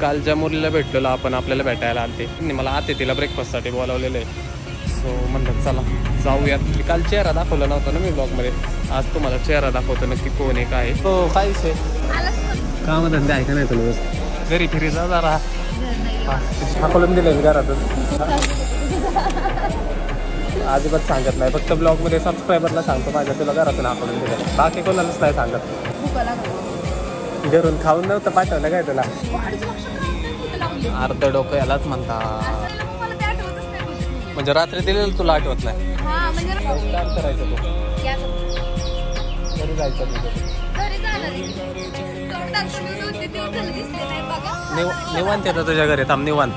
काल ज्या मुलीला भेटलेलो आपण आपल्याला भेटायला आलते. मला आते तिला ब्रेकफास्टसाठी बोलावलेलं आहे. सो म्हणलं चला जाऊयात. मी काल चेहरा दाखवला नव्हता ना मी ब्लॉगमध्ये आज तुम्हाला चेहरा दाखवतो नक्की कोण आहे काय आहे. हो काय आहे काम धंदे आहे का नाही तुला घरी फिरी जा जरा. हाकलून दिलं मी घरातून. अजिबात सांगत नाही. फक्त ब्लॉगमध्ये सबस्क्रायबरला सांगतो माझ्या तुला घरातून हाकलून दिलं बाकी कोणालाच नाही सांगत. घरून खाऊन नव्हतं पाठवलं काय तुला? अर्ध डोकं यालाच म्हणता. म्हणजे रात्री दिलेलं तुला आठवत नाही? काय करायचं तू घरी जायचं तुझं निव निवांत येतं तुझ्या घरी थांब निवांत.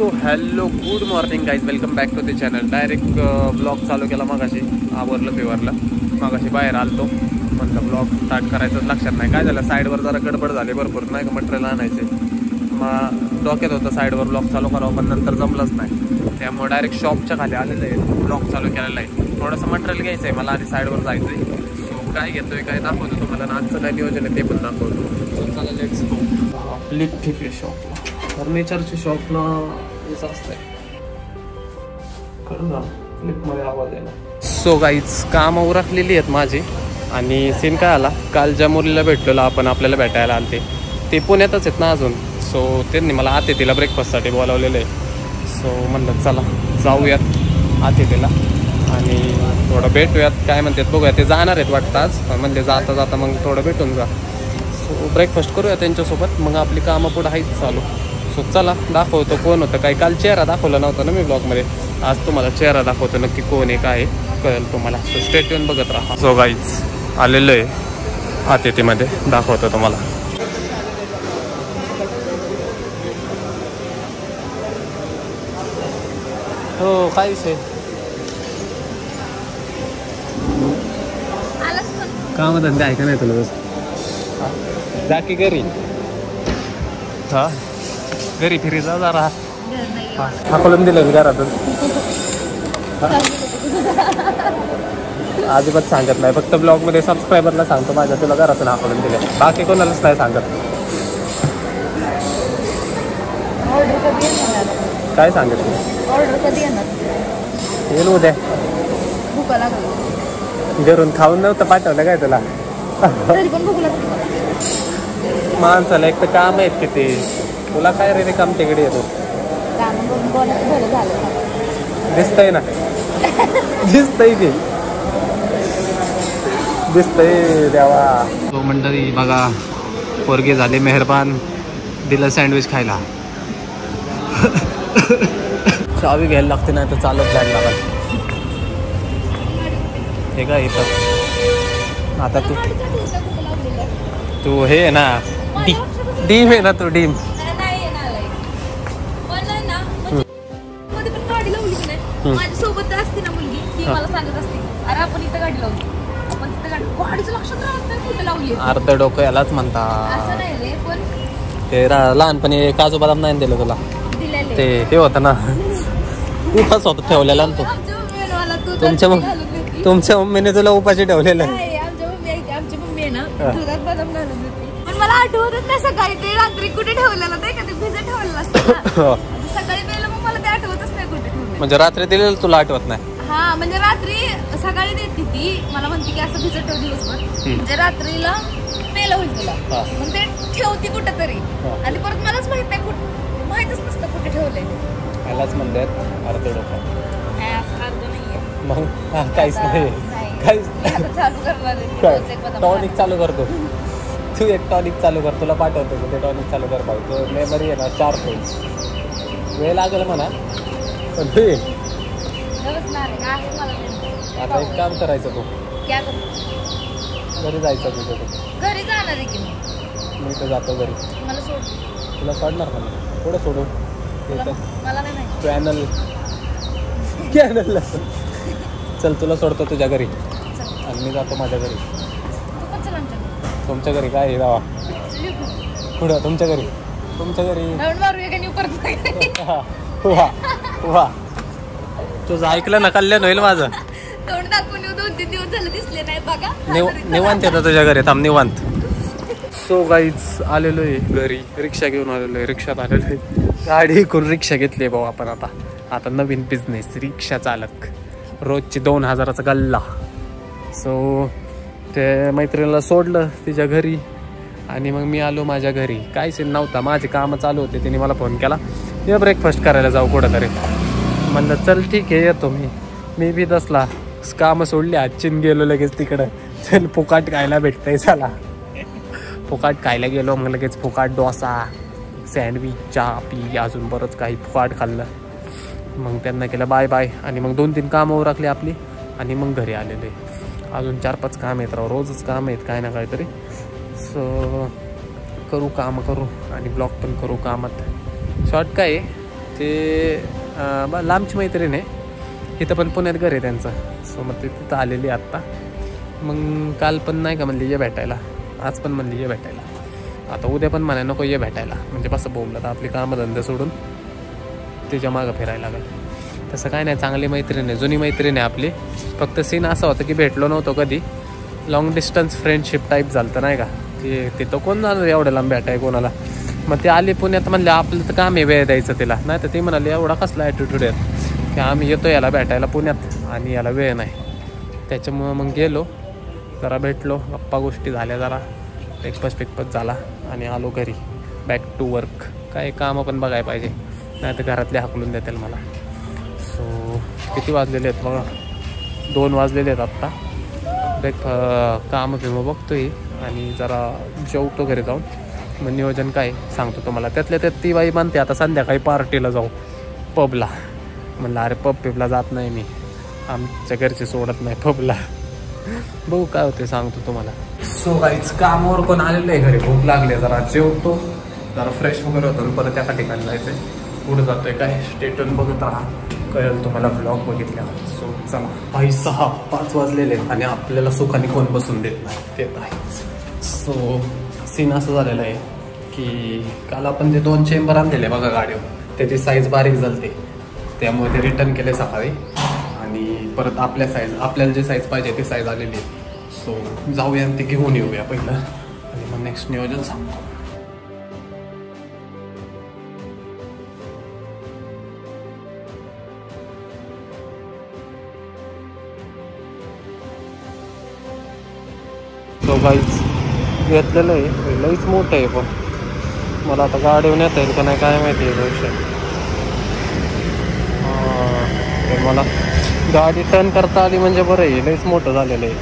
So hello good morning guys. Welcome back to the channel. Direct vlog चालू केला मागाशी. आवरलं फेवरला मागाशी बाहेर आलतो. म्हणलं ब्लॉग स्टार्ट करायचं लक्षात नाही. काय झालं? साईडवर जरा गडबड झाली भरपूर. नाही का मटेरियल आणायचे. मग डोक्यात होतं साईडवर ब्लॉग चालू करावं पण नंतर जमलंच नाही. त्यामुळे डायरेक्ट शॉपच्या खाली आलेलं आहे. ब्लॉग चालू केलेला आहे. थोडंसं मटेरियल घ्यायचं आहे. मला आधी साईडवर जायचं आहे सो काय घेतोय काय दाखवतो तुम्हाला. आजचं काय नियोजन आहे ते पण दाखवतो. चला लेट्स गो आपली ठीक आहे शॉप फर्निचरची शॉपला हेच असतंय. कळलं ना क्लिपमध्ये आवाज आहे ना सो गाईज कामं उरकलेली आहेत माझी आणि सीन काय आला? काल ज्या मुलीला भेटलेलो आपण आपल्याला भेटायला आलते. ते पुण्यातच आहेत ना अजून. सो त्यांनी मला आते तिला ब्रेकफास्टसाठी बोलावलेलं आहे सो म्हणलं चला जाऊयात आते तिला आणि थोडं भेटूयात. काय म्हणतात बघूया. ते जाणार आहेत वाटतं आज. म्हणजे जाता जाता मग थोडं भेटून जा. सो ब्रेकफास्ट करूया त्यांच्यासोबत. मग आपली कामं पुढं आहेच चालू. सो चला दाखवतो कोण होतं. काय काल चेहरा दाखवला नव्हता ना मी ब्लॉगमध्ये आज तुम्हाला चेहरा दाखवतो नक्की कोण आहे काय आहे कळेल तुम्हाला. सो स्टेट येऊन बघत राहा. सो गाईज आलेलो आहे आतिथीमध्ये दाखवतो तुम्हाला. हो काय विषय? काम धंदे आहे का नाही तुला? बस जा की घरी. हा? घरी फिरी जा जरा. हाकलून दिलं मी घरातून. अजिबात सांगत नाही. फक्त ब्लॉगमध्ये सबस्क्रायबरला सांगतो माझ्या तुला घरातून हाकलून दिलं. बाकी कोणालाच नाही सांगत. काय सांगत तू? येईल उद्या. भूका लागली. घरून खाऊन नव्हतं पाठवलं काय तुला? माणसाला एक तर काम आहेत किती. तुला काय रे ते काम तिकडे येतो? काम करून झालं दिसतंय ना. दिसतंय की दिसतंय देवा. तो मंडळी बघा पोरगे झाले मेहरबान. दिलं सँडविच खायला. चावी घ्यायला लागते नाही तर चालत जायला लागल हे काय इथं? आता तू तू हे आहे ना डी डीम आहे ना तू डीम. माझ्यासोबत असते ना मुलगी ती. मला सांगत असते अरे आपण इथं गाडी लावली. आपण तिथं गाडी गाडीचं लक्षात राहत नाही कुठे लावली अर्ध डोकं यालाच असं म्हणता नाही रे पण ते लहानपणी काजू बदाम नाही दिलं तुला? ते हे होतं ना. उपास होता ठेवलेला ना तो. तू तुमच्या. तुमच्या मम्मीने तुला उपाशी ठेवलेलं आहे. नाही, मम्मी आहे- आमची मम्मी आहे ना. दुधात बदाम घालून देते. पण मला आठवतच नाही सकाळी ते रात्री कुठे ठेवलेलं नाही का ते भिजत ठेवलेलं असतं म्हणजे रात्री दिलेलं तुला आठवत नाही? हा म्हणजे रात्री सकाळी देते ती. मला म्हणते की असं भिजत ठेव दिवसभर. म्हणजे रात्रीला पेलं होईल तुला. हा. मग ते ठेवती कुठं तरी हा. आणि परत मलाच माहीत नाही कुठं माहितच नसतं कुठे ठेवलंय ते. यालाच म्हणतात अर्ध डोकं. असं नाहीये. मग? हा, काहीच नाही नाही. काहीच आता चालू करणार आहे. काय? रोज एक बदाम टॉनिक चालू करतो. तू एक टॉनिक चालू कर तुला पाठवतो मी ते टॉनिक चालू कर पाहिजे तो मेमरी आहे ना शार्प होईल वेळ लागेल म्हणा. पण ते. आता एक काम करायचं तू? घरी जायचं तुझं तू घरी जाणार आहे की मी मी तर जातो घरी. मला सोड. तुला सोडणार का मी? पुढं सोडू. तुला- ते मला नाही माहिती. चॅनल. चॅनलला चल तुला सोडतो तुझ्या घरी. चल. आणि मी जातो माझ्या घरी. तू पण चल आमच्या तुमच्या घरी काय आहे जावा चल येऊ का? पुढं तुमच्या घरी. तुमच्या घरी. राऊंड मारूया का नाही परत वा वा. तुझं ऐकलं ना कल्याण होईल माझं. तोंड दाखवून येऊ दोन तीन दिवस झाले दिसले नाही बघा. निव निवांत येतं तुझ्या घरी थांब निवांत. सो गाईच आलेलो आहे घरी. रिक्षा घेऊन आलेलो आहे रिक्षात आलेलो आहे. गाडी करून रिक्षा घेतली भाऊ आपण आता. आता नवीन बिझनेस रिक्षा चालक. रोजची दोन हजाराचा गल्ला. सो ते मैत्रिणीला सोडलं तिच्या घरी. आणि मग मी आलो माझ्या घरी. काय सीन नव्हता माझे कामं चालू होते तिने मला फोन केला. ये ब्रेकफास्ट करायला जाऊ कुठं तरी म्हणलं चल ठीक आहे येतो मी. मी बी दसला कामं सोडली आजचीन गेलो लगेच तिकडं. चल फुकाट खायला भेटतंय चला. फुकाट खायला गेलो मग लगेच फुकाट डोसा सँडविच चहा पी अजून बरंच काही फुकाट खाल्लं. मग त्यांना केलं बाय बाय. आणि मग दोन तीन कामं उरकली आपली. आणि मग घरी आलेले. अजून चार पाच काम आहेत राव रोजच काम आहेत काय ना काहीतरी. सो करू कामं करू. आणि ब्लॉग पण करू कामात. शॉर्ट काय आहे. ते लांबची मैत्रीण आहे. इथं पण पुण्यात घर आहे त्यांचं. सो मग ते तिथं आलेली आहे आत्ता. मग काल पण नाही का म्हणली ये भेटायला? आज पण म्हणली ये भेटायला. आता उद्या पण म्हणाय नको ये भेटायला. म्हणजे कसं बोललं तर आपली कामंधंदे सोडून तिच्या मागं फिरायला लागेल. तसं काय नाही चांगली मैत्रीण आहे जुनी मैत्रीण आहे आपली. फक्त सीन असा होता की भेटलो नव्हतो कधी. लॉंग डिस्टन्स फ्रेंडशिप टाईप झालं तर नाही का? ते तिथं कोण जाणार एवढं लांब भेटाय कोणाला? मग ते आले पुण्यात म्हणले आपलं तर काम आहे वेळ द्यायचं तिला. नाही तर ते म्हणाले एवढा कसला ॲटिट्यूड आहे? की आम्ही येतो याला भेटायला पुण्यात आणि याला वेळ नाही. त्याच्यामुळं मग गेलो जरा भेटलो गप्पा गोष्टी झाल्या जरा ब्रेकफास्ट ब्रेकफास्ट झाला आणि आलो घरी. बॅक टू वर्क काय कामं पण बघायला पाहिजे. नाही तर घरातले हाकलून देतील मला. सो किती वाजलेले आहेत बघा? दोन वाजलेले आहेत आत्ता. ब्रेक कामं बिमं बघतोय आणि जरा जेवतो घरी जाऊन. मग नियोजन काय सांगतो तुम्हाला. त्यातल्या त्यात ती बाई म्हणते आता संध्याकाळी पार्टीला जाऊ पबला म्हणलं अरे पब पिबला जात नाही मी. आमच्या घरचे सोडत नाही पबला बघू काय होते सांगतो तुम्हाला. सो काहीच कामावर पण आलेलं आहे घरी? भूक लागली जरा जेवतो. जरा फ्रेश वगैरे होतो आणि परत त्या ठिकाणी जायचंय. पुढे जातोय काय? स्टेटन बघत राहा. कळेल तुम्हाला ब्लॉग बघितल्या सो चला. काही सहा पाच वाजलेले आहेत आणि आपल्याला सुखाने कोण बसून देत नाही ते आहेच सो सीन असं झालेलं आहे की काल आपण ते दोन चेंबर आणलेले बघा गाडीवर त्याची साईज बारीक झालते. त्यामुळे ते रिटर्न केले सकाळी आणि परत आपल्या साईज आपल्याला जे साईज पाहिजे ती साईज आलेली आहे. सो जाऊया आणि ते घेऊन येऊया पहिलं. आणि मग नेक्स्ट नियोजन सांगतो. सो गाईज घेतलेलं आहे. लईच मोठं आहे पण मला आता गाडीवर नेता येईल का नाही काय माहिती आहे विषय ते मला गाडी टर्न करता आली म्हणजे बरं आहे. लईच मोठं झालेलं आहे.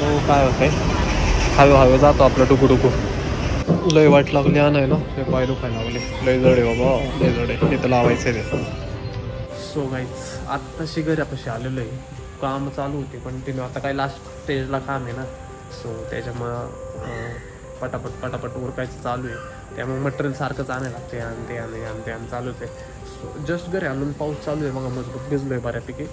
मग काय होतंय. हवे हवे जातो आपलं टुकू टुकू लय वाट लागली आणायला. ते पाय दुखायला लागले. लय जडे बाबा. लय जडे तिथं लावायचं ते. सो गाईच आत्ताशी घरापाशी आलेलो आहे. काम चालू होते कंटिन्यू आता काय लास्ट स्टेजला काम आहे ना. सो त्याच्यामुळं पटापट पटापट उरकायचं चालू आहे. त्यामुळे मटेरियल सारखंच आणायला लागते आणि ते आणि आणि ते आणि चालूच आहे. सो जस्ट घरी आणून पाऊस चालू आहे मग मजबूत भिजलो आहे बऱ्यापैकी.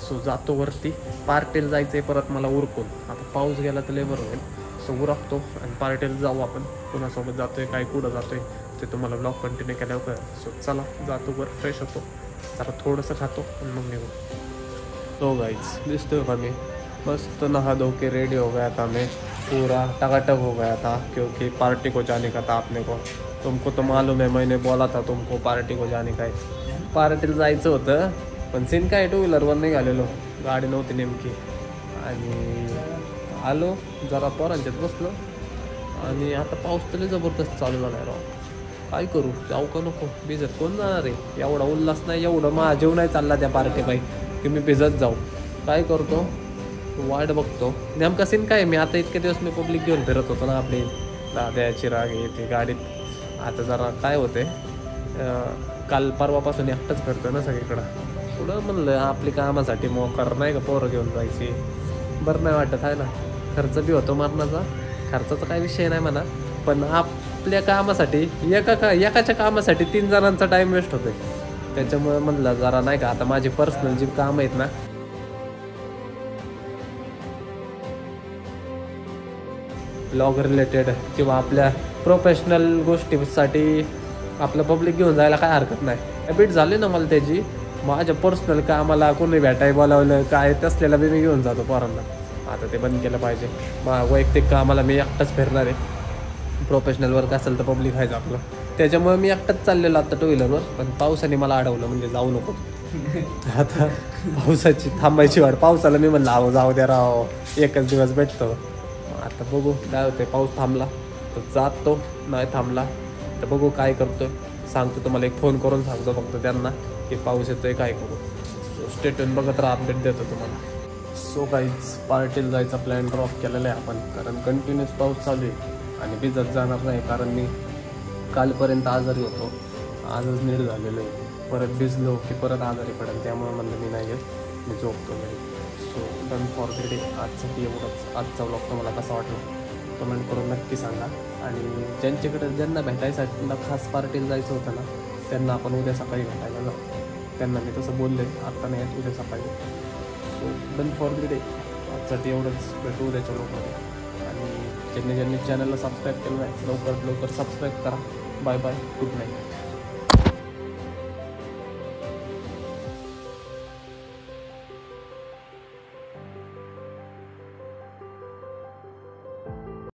सो जातो वरती. पार्टेल जायचं आहे परत मला उरकून. आता पाऊस गेला तर लेबर बरं होईल. सो उरकतो आणि पार्टेल जाऊ आपण. कुणासोबत आहे काय कुठं जातो आहे ते तुम्हाला ब्लॉग कंटिन्यू केल्यावर कळेल. सो चला जातो वर फ्रेश होतो. जरा थोडंसं खातो आणि मग निघू. हो गाईज दिसतोय का मी? मस्त नहा धो के रेडी हो गया था मैं। पूरा टकाटक हो गया था क्योंकि पार्टी को जाने का था अपने को। तुमको तो मालूम है मैंने बोला था तुमको पार्टी को जाने का पार्टीला जायचं होतं पण सीन काय टू व्हीलरवर नाही आलेलो. गाडी नव्हती नेमकी. आणि आलो जरा पोरांच्यात बसलो. आणि आता पाऊस तरी जबरदस्त चालू झाला राव. काय करू जाऊ का नको? भिजत कोण जाणार आहे? एवढा उल्हास नाही एवढं मा जेव नाही चालला त्या पार्टी बाई की मी भिजत जाऊ. काय करतो? वाट बघतो. नेमका सीन काय मी आता इतके दिवस मी पब्लिक घेऊन फिरत होतो ना आपली दाद्या चिराग येते गाडीत. आता जरा काय होते काल परवापासून एकटाच फिरतो ना सगळीकडं. पुढं म्हणलं आपली कामासाठी मोकार नाही का पोरं घेऊन जायची? बरं नाही वाटत आहे ना. खर्च बी होतो मरणाचा. खर्चाचा काही विषय नाही म्हणा. पण आपल्या कामासाठी एका का एकाच्या कामासाठी तीन जणांचा टाईम वेस्ट होतोय. त्याच्यामुळे म्हणलं जरा नाही का आता माझी पर्सनल जी कामं आहेत ना ब्लॉग रिलेटेड किंवा आपल्या प्रोफेशनल गोष्टीसाठी आपलं पब्लिक घेऊन जायला काय हरकत नाही. हॅबिट झाली ना मला त्याची. माझ्या पर्सनल कामाला कोणी भेटाय बोलावलं काय तसलेला बी मी घेऊन जातो पोरांना. आता ते बंद केलं पाहिजे. मा वैयक्तिक कामाला मी एकटाच फिरणार आहे. प्रोफेशनल वर्क असेल तर पब्लिक व्हायचं आपलं. त्याच्यामुळे मी एकटाच चाललेलो आता टू व्हीलरवर पण पावसाने मला अडवलं म्हणजे जाऊ नको. आता पावसाची थांबायची वाट. पावसाला मी म्हणलं आहो जाऊ द्या राव. एकच दिवस भेटतो. तर बघू काय होते पाऊस थांबला तर जातो नाही थांबला तर बघू काय करतो सांगतो तुम्हाला एक फोन करून सांगतो फक्त त्यांना की पाऊस येतोय काय करू. सो स्टेटून बघत राहा अपडेट देतो तुम्हाला. सो काहीच पार्टीला जायचा प्लॅन ड्रॉप केलेला आहे आपण कारण कंटिन्युअस पाऊस चालू आहे आणि भिजत जाणार नाही कारण मी कालपर्यंत आजारी होतो. आजच नीट झालेलो आहे. परत भिजलो की परत आजारी पडेल त्यामुळे म्हणलं मी नाही येत. मी झोपतो घरी. So done for the day आजसाठी एवढंच. आजचा ब्लॉग तुम्हाला कसा वाटला? कमेंट करून नक्की सांगा. आणि ज्यांच्याकडे ज्यांना भेटायसाठी खास पार्टीला जायचं होतं ना त्यांना आपण उद्या सकाळी भेटायला जाऊ. त्यांना मी तसं बोलले आत्ता नाही येत उद्या सकाळी. So done for the day आजसाठी एवढंच. भेटू उद्याच्या ब्लॉगमध्ये आणि ज्यांनी ज्यांनी चॅनलला सबस्क्राईब केलं नाही लवकरात लवकर सबस्क्राईब करा. Bye bye good night